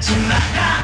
하지 마라